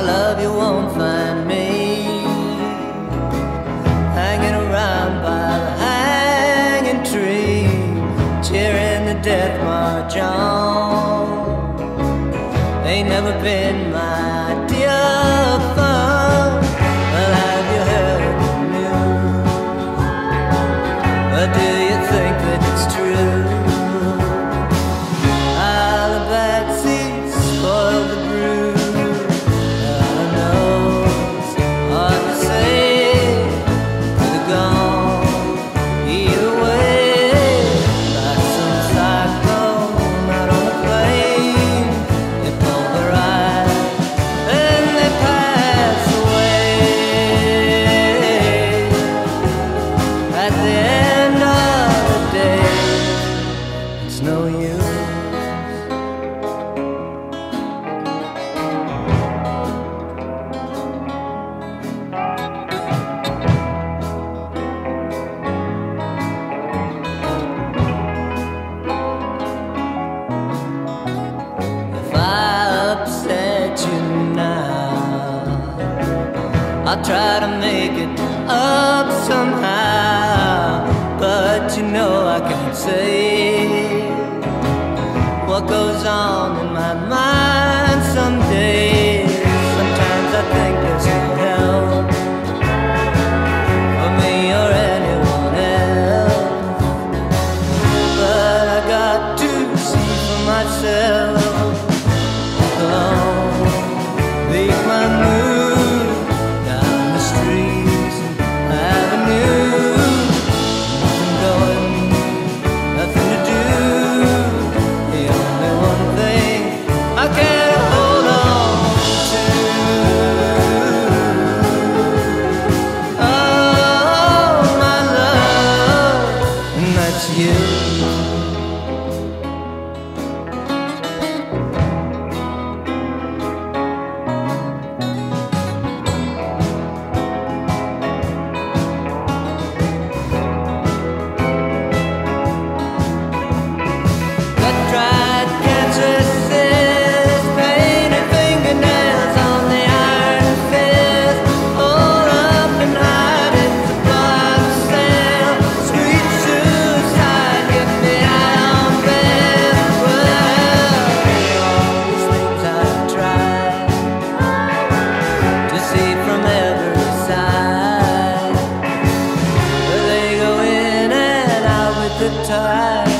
love you won't find me hanging around by the hanging tree, cheering the death march on. Ain't never been my At the end of the day, it's no use. If I upset you now, I'll try to make it up somehow. Say the time.